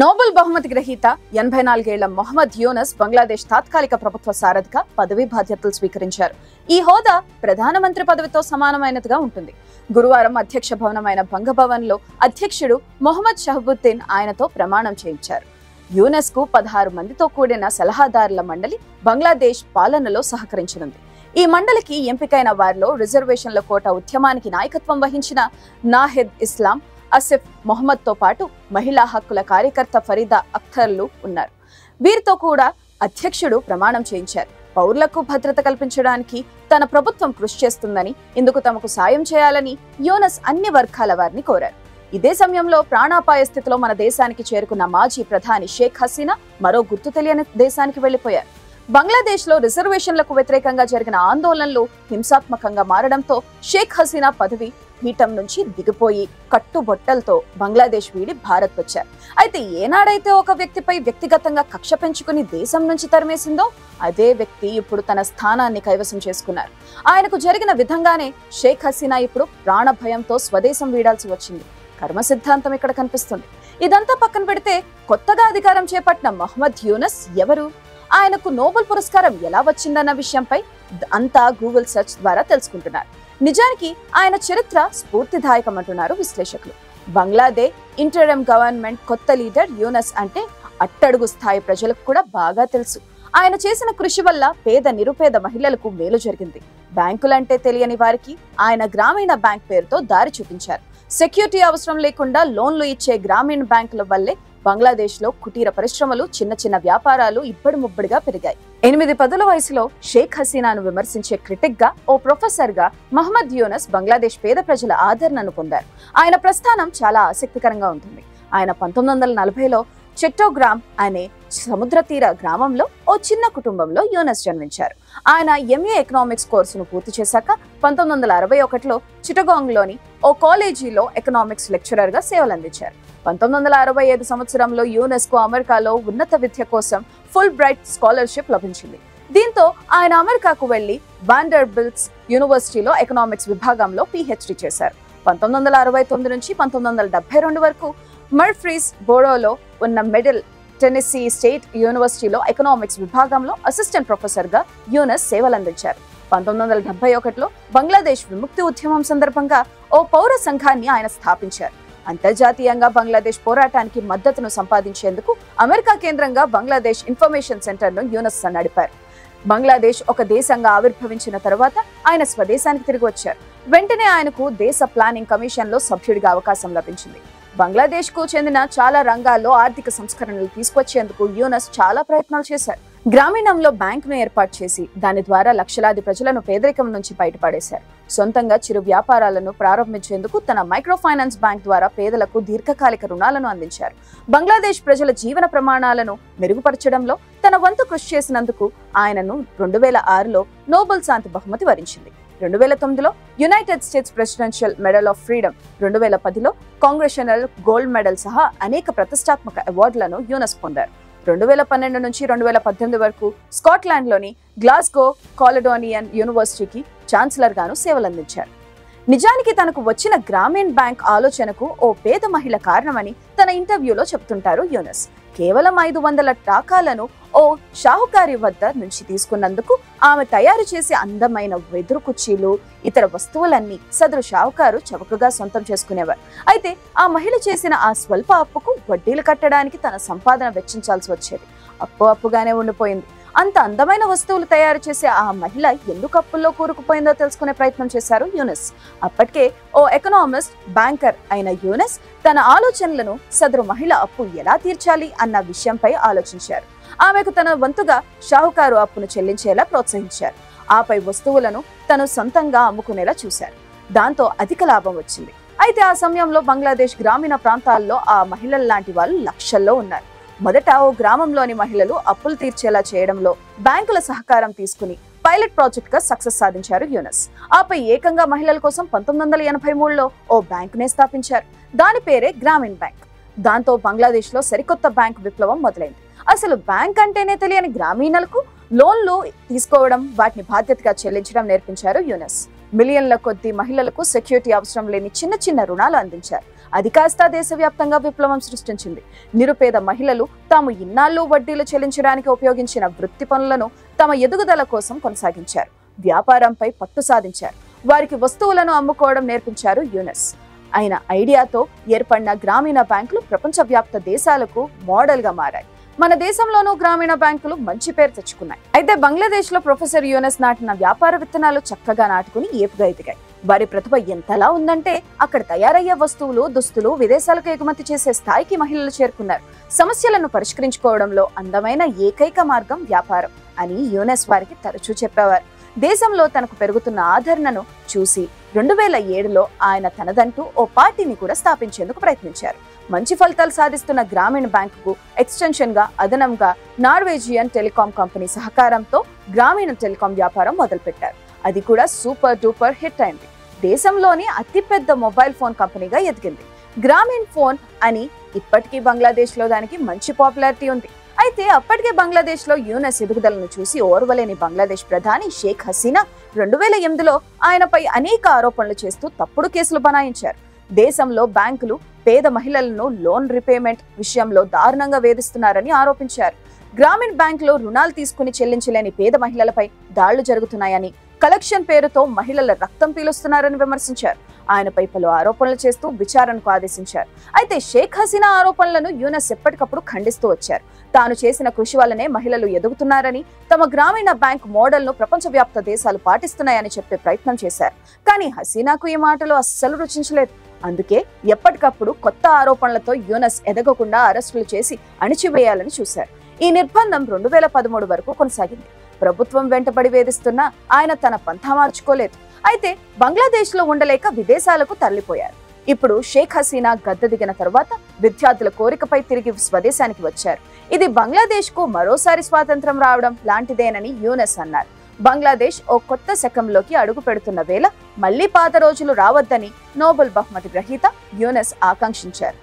Nobel బహుమతి గ్రహీత ఎనభై నాలుగేళ్ళ మొహమ్మద్ యూనస్ బంగ్లాదేశ్ తాత్కాలిక ప్రభుత్వ సారథిగా పదవీ బాధ్యతలు స్వీకరించారు. ఈ హోదా ప్రధానమంత్రి పదవితో సమానమైనదిగా ఉంటుంది. గురువారం అధ్యక్ష భవనమైన బంగభవన్లో అధ్యక్షుడు మొహమ్మద్ షహబుద్దీన్ ఆయనతో ప్రమాణం చేయించారు. యూనెస్కు పదహారు మందితో కూడిన సలహాదారుల మండలి బంగ్లాదేశ్ పాలనలో సహకరించనుంది. ఈ మండలికి ఎంపికైన వారిలో రిజర్వేషన్ల కోట ఉద్యమానికి నాయకత్వం వహించిన నాహిద్ ఇస్లాం అసిఫ్ మొహమ్మద్తో పాటు మహిళా హక్కుల కార్యకర్త ఫరీదా అఖ్తర్లు ఉన్నారు. వీరితో కూడా అధ్యక్షుడు ప్రమాణం చేయించారు. పౌరులకు భద్రత కల్పించడానికి తన ప్రభుత్వం కృషి చేస్తుందని ఇందుకు తమకు సాయం చేయాలని యోనస్ అన్ని వర్గాల వారిని కోరారు. ఇదే సమయంలో ప్రాణాపాయ స్థితిలో మన దేశానికి చేరుకున్న మాజీ ప్రధాని షేక్ హసీనా మరో గుర్తు తెలియని దేశానికి వెళ్ళిపోయారు బంగ్లాదేశ్లో రిజర్వేషన్లకు వ్యతిరేకంగా జరిగిన ఆందోళనలు హింసాత్మకంగా మారడంతో షేక్ హసీనా పదవి పీఠం నుంచి దిగిపోయి కట్టుబొట్టలతో బంగ్లాదేశ్ వీడి భారత్ వచ్చారు. అయితే ఏనాడైతే ఒక వ్యక్తిపై వ్యక్తిగతంగా కక్ష పెంచుకుని దేశం నుంచి తరిమేసిందో అదే వ్యక్తి ఇప్పుడు తన స్థానాన్ని కైవసం చేసుకున్నారు. ఆయనకు జరిగిన విధంగానే షేక్ హసీనా ఇప్పుడు ప్రాణభయంతో స్వదేశం వీడాల్సి వచ్చింది. కర్మ సిద్ధాంతం ఇక్కడ కనిపిస్తుంది. ఇదంతా పక్కన పెడితే కొత్తగా అధికారం చేపట్టిన మహమ్మద్ యూనస్ ఎవరు? ఆయనకు నోబెల్ పురస్కారం ఎలా వచ్చిందన్న విషయంపై అంతా గూగుల్ సెర్చ్ ద్వారా తెలుసుకుంటున్నారు. నిజానికి ఆయన చరిత్ర స్ఫూర్తిదాయకమంటున్నారు విశ్లేషకులు. బంగ్లాదేశ్ ఇంటరం గవర్నమెంట్ కొత్త లీడర్ యూనస్ అంటే అట్టడుగు స్థాయి ప్రజలకు కూడా బాగా తెలుసు. ఆయన చేసిన కృషి వల్ల పేద నిరుపేద మహిళలకు మేలు జరిగింది. బ్యాంకులంటే తెలియని వారికి ఆయన గ్రామీణ బ్యాంక్ పేరుతో దారి చూపించారు. సెక్యూరిటీ అవసరం లేకుండా లోన్లు ఇచ్చే గ్రామీణ బ్యాంకుల వల్లే బంగ్లాదేశ్లో కుటీర పరిశ్రమలు చిన్న చిన్న వ్యాపారాలు ఇబ్బడి ముబ్బడిగా పెరిగాయి. ఎనిమిది పదుల వయసులో షేక్ హసీనాను విమర్శించే క్రిటిక్గా ఓ ప్రొఫెసర్గా మహమ్మద్ యూనస్ బంగ్లాదేశ్ పేద ప్రజల ఆదరణను పొందారు. ఆయన ప్రస్థానం చాలా ఆసక్తికరంగా ఉంటుంది. ఆయన పంతొమ్మిది వందల నలభైలో చిట్టోగ్రామ్ అనే సముద్ర తీర గ్రామంలో ఓ చిన్న కుటుంబంలో యూనస్ జన్మించారు. ఆయన ఎంఏ ఎకనామిక్స్ కోర్సును పూర్తి చేశాక పంతొమ్మిది వందల అరవై ఒకటిలో చిటగాంగ్లోని ఓ కాలేజీలో ఎకనామిక్స్ లెక్చరర్గా సేవలందించారు. పంతొమ్మిది వందల అరవై ఐదు సంవత్సరంలో యునెస్కో అమెరికాలో ఉన్నత విద్య కోసం ఫుల్ బ్రైట్ స్కాలర్షిప్ లభించింది. దీంతో ఆయన అమెరికాకు వెళ్ళి బాండర్బిల్స్ యూనివర్సిటీలో ఎకనామిక్స్ విభాగంలో పిహెచ్డి చేశారు పంతొమ్మిది వందల అరవై తొమ్మిది నుంచి పంతొమ్మిది వందల డెబ్బై రెండు వరకు మర్ఫ్రీస్ బోడోలో ఉన్న మెడల్ టెన్నెస్సీ స్టేట్ యూనివర్సిటీలో ఎకనామిక్స్ విభాగంలో అసిస్టెంట్ ప్రొఫెసర్గా యూనస్ సేవలందించారు. పంతొమ్మిది వందల డెబ్బై ఒకటిలో బంగ్లాదేశ్ విముక్తి ఉద్యమం సందర్భంగా ఓ పౌర సంఘాన్ని ఆయన స్థాపించారు. అంతర్జాతీయంగా బంగ్లాదేశ్ పోరాటానికి మద్దతును సంపాదించేందుకు అమెరికా కేంద్రంగా బంగ్లాదేశ్ ఇన్ఫర్మేషన్ సెంటర్ను యూనస్ నడిపారు బంగ్లాదేశ్ ఒక దేశంగా ఆవిర్భవించిన తర్వాత ఆయన స్వదేశానికి తిరిగి వచ్చారు. వెంటనే ఆయనకు దేశ ప్లానింగ్ కమిషన్లో సభ్యుడిగా అవకాశం లభించింది. బంగ్లాదేశ్కు చెందిన చాలా రంగాల్లో ఆర్థిక సంస్కరణలు తీసుకొచ్చేందుకు యూనస్ చాలా ప్రయత్నాలు చేశారు. గ్రామీణంలో బ్యాంకును ఏర్పాటు చేసి దాని ద్వారా లక్షలాది ప్రజలను పేదరికం నుంచి బయటపడేశారు. సొంతంగా చిరు వ్యాపారాలను ప్రారంభించేందుకు తన మైక్రో ఫైనాన్స్ బ్యాంక్ ద్వారా పేదలకు దీర్ఘకాలిక రుణాలను అందించారు. బంగ్లాదేశ్ ప్రజల జీవన ప్రమాణాలను మెరుగుపరచడంలో తన వంతు కృషి చేసినందుకు ఆయనను రెండు వేల ఆరులో నోబెల్ శాంతి బహుమతి వరించింది. రెండు వేల తొమ్మిదిలో United States Presidential Medal of Freedom రెండు వేల పదిలో కాంగ్రెషనల్ గోల్డ్ మెడల్ సహా అనేక ప్రతిష్టాత్మక అవార్డులను యూనస్ పొందారు. రెండు వేల పన్నెండు నుంచి రెండు వేల పద్దెనిమిది వరకు స్కాట్లాండ్లోని గ్లాస్గో కాలడోనియన్ యూనివర్సిటీకి ఛాన్సలర్గాను సేవలందించారు. నిజానికి తనకు వచ్చిన గ్రామీణ బ్యాంక్ ఆలోచనకు ఓ పేద మహిళ కారణమని తన ఇంటర్వ్యూలో చెప్తుంటారు యూనస్. కేవలం ఐదు వందల టాకాలను ఓ షాహుకారి వద్ద నుంచి తీసుకున్నందుకు ఆమె తయారు చేసే అందమైన వెదురు కుర్చీలు ఇతర వస్తువులన్నీ సదరు షాహుకారు చవకగా సొంతం చేసుకునేవారు. అయితే ఆ మహిళ చేసిన ఆ స్వల్ప అప్పుకు వడ్డీలు కట్టడానికి తన సంపాదన వెచ్చించాల్సి వచ్చేది. అప్పు అప్పుగానే ఉండిపోయింది. అంత అందమైన వస్తువులు తయారు చేసే ఆ మహిళ ఎందుకు అప్పుల్లో కూరుకుపోయిందో తెలుసుకునే ప్రయత్నం చేశారు యూనస్. అప్పటికే ఓ ఎకనామిస్ట్ బ్యాంకర్ అయిన యూనస్ తన ఆలోచనలను సదరు మహిళ అప్పు ఎలా తీర్చాలి అన్న విషయంపై ఆలోచించారు. ఆమెకు తన వంతుగా షాహుకారు అప్పును చెల్లించేలా ప్రోత్సహించారు. ఆపై వస్తువులను తను సొంతంగా అమ్ముకునేలా చూశారు. దాంతో అధిక లాభం వచ్చింది. అయితే ఆ సమయంలో బంగ్లాదేశ్ గ్రామీణ ప్రాంతాల్లో ఆ మహిళల లాంటి వాళ్ళు లక్షల్లో ఉన్నారు. మొదట ఓ గ్రామంలోని మహిళలు అప్పులు తీర్చేలా చేయడంలో బ్యాంకుల సహకారం తీసుకుని పైలట్ ప్రాజెక్ట్గా సక్సెస్ సాధించారు యూనస్. ఆపై ఏకంగా మహిళల కోసం పంతొమ్మిది వందల ఎనభై మూడులో ఓ బ్యాంకునే స్థాపించారు. దాని పేరే గ్రామీణ్ బ్యాంక్. దాంతో బంగ్లాదేశ్లో సరికొత్త బ్యాంక్ విప్లవం మొదలైంది. అసలు బ్యాంక్ అంటేనే తెలియని గ్రామీణులకు లోన్లు తీసుకోవడం వాటిని బాధ్యతగా చెల్లించడం నేర్పించారు యూనస్. మిలియన్ల కొద్ది మహిళలకు సెక్యూరిటీ అవసరం లేని చిన్న చిన్న రుణాలు అందించారు. అది కాస్త దేశవ్యాప్తంగా విప్లవం సృష్టించింది. నిరుపేద మహిళలు తాము ఇన్నాళ్ళు వడ్డీలు చెల్లించడానికి ఉపయోగించిన వృత్తి పనులను తమ ఎదుగుదల కోసం కొనసాగించారు. వ్యాపారంపై పట్టు సాధించారు. వారికి వస్తువులను అమ్ముకోవడం నేర్పించారు యునెస్. ఆయన ఐడియాతో ఏర్పడిన గ్రామీణ బ్యాంకులు ప్రపంచవ్యాప్త దేశాలకు మోడల్గా మారాయి. మన దేశంలోనూ గ్రామీణ బ్యాంకులు మంచి పేరు తెచ్చుకున్నాయి. అయితే బంగ్లాదేశ్లో ప్రొఫెసర్ యూనస్ నాటిన వ్యాపార విత్తనాలు చక్కగా నాటుకుని ఏపుగా ఎదిగాయి. వారి ప్రతిభ ఎంతలా ఉందంటే అక్కడ తయారయ్యే వస్తువులు దుస్తులు విదేశాలకు ఎగుమతి చేసే స్థాయికి మహిళలు చేరుకున్నారు. సమస్యలను పరిష్కరించుకోవడంలో అందమైన ఏకైక మార్గం వ్యాపారం అని యూనెస్ వారికి తరచూ చెప్పేవారు. దేశంలో తనకు పెరుగుతున్న ఆదరణను చూసి రెండు వేల ఏడులో ఆయన తనదంటూ ఓ పార్టీని కూడా స్థాపించేందుకు ప్రయత్నించారు. మంచి ఫలితాలు సాధిస్తున్న గ్రామీణ బ్యాంకుకు ఎక్స్టెన్షన్గా అదనంగా నార్వేజియన్ టెలికాం కంపెనీ సహకారంతో గ్రామీణ టెలికాం వ్యాపారం మొదలుపెట్టారు. అది కూడా సూపర్ డూపర్ హిట్ అయింది. దేశంలోని అతిపెద్ద మొబైల్ ఫోన్ కంపెనీగా ఎదిగింది. గ్రామీణ్ ఫోన్ అని ఇప్పటికీ బంగ్లాదేశ్లో దానికి మంచి పాపులారిటీ ఉంది. అయితే అప్పటికే బంగ్లాదేశ్లో యూనస్ ఎదుగుదలను చూసి ఓర్వలేని బంగ్లాదేశ్ ప్రధాని షేక్ హసీనా రెండు వేల ఎనిమిదిలో ఆయనపై అనేక ఆరోపణలు చేస్తూ తప్పుడు కేసులు బనాయించారు. దేశంలో బ్యాంకులు పేద మహిళలను లోన్ రిపేమెంట్ విషయంలో దారుణంగా వేధిస్తున్నారని ఆరోపించారు. గ్రామీణ బ్యాంకులో రుణాలు తీసుకుని చెల్లించలేని పేద మహిళలపై దాళ్ళు జరుగుతున్నాయని కలెక్షన్ పేరుతో మహిళల రక్తం పీలుస్తున్నారని విమర్శించారు. ఆయనపై పలు ఆరోపణలు చేస్తూ విచారణకు ఆదేశించారు. అయితే షేక్ హసీనా ఆరోపణలను యూనస్ ఎప్పటికప్పుడు ఖండిస్తూ వచ్చారు. తాను చేసిన కృషి వల్లనే మహిళలు ఎదుగుతున్నారని తమ గ్రామీణ బ్యాంక్ మోడల్ను ప్రపంచవ్యాప్త దేశాలు పాటిస్తున్నాయని చెప్పే ప్రయత్నం చేశారు. కానీ హసీనాకు ఈ మాటలు అస్సలు రుచించలేదు. అందుకే ఎప్పటికప్పుడు కొత్త ఆరోపణలతో యూనస్ ఎదగకుండా అరెస్టులు చేసి అణిచివేయాలని చూశారు. ఈ నిర్బంధం రెండు వేల పదమూడు వరకు కొనసాగింది. ప్రభుత్వం వెంటబడి వేధిస్తున్నా ఆయన తన పంథా మార్చుకోలేదు. అయితే బంగ్లాదేశ్లో ఉండలేక విదేశాలకు తరలిపోయారు. ఇప్పుడు షేక్ హసీనా గద్దె దిగిన తరువాత విద్యార్థుల కోరికపై తిరిగి స్వదేశానికి వచ్చారు. ఇది బంగ్లాదేశ్కు మరోసారి స్వాతంత్రం రావడం లాంటిదేనని యూనెస్ అన్నారు. బంగ్లాదేశ్ ఓ కొత్త శకంలోకి అడుగు పెడుతున్న వేళ మళ్ళీ పాత రోజులు రావద్దని నోబెల్ బహుమతి గ్రహీత యూనెస్ ఆకాంక్షించారు.